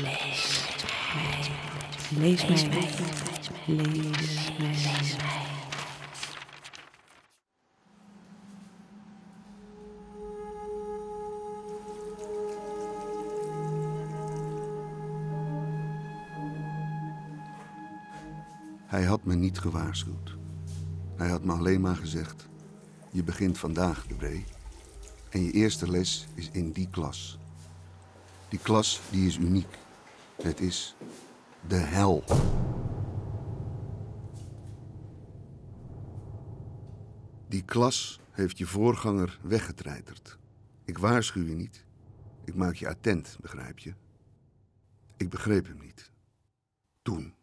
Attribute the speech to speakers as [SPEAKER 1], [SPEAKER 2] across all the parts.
[SPEAKER 1] Lees mij. Lees mij. Lees mij.
[SPEAKER 2] Hij had me niet gewaarschuwd. Hij had me alleen maar gezegd: Je begint vandaag, de Bree. En je eerste les is in die klas. Die klas die is uniek. Het is de hel. Die klas heeft je voorganger weggetreiterd. Ik waarschuw je niet. Ik maak je attent, begrijp je? Ik begreep hem niet. Toen.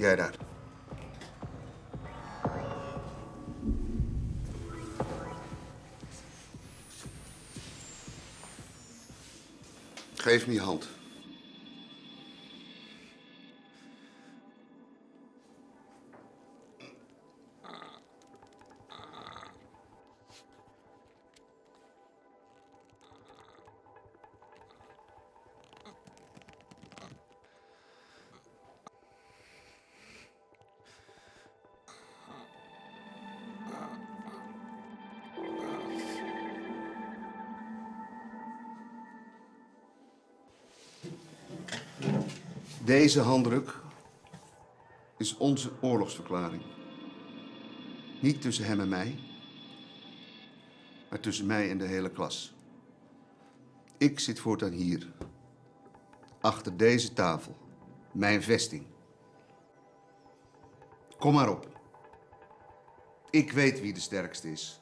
[SPEAKER 2] Jij daar. Geef me je hand. Deze handdruk is onze oorlogsverklaring. Niet tussen hem en mij, maar tussen mij en de hele klas. Ik zit voortaan hier, achter deze tafel, mijn vesting. Kom maar op. Ik weet wie de sterkste is.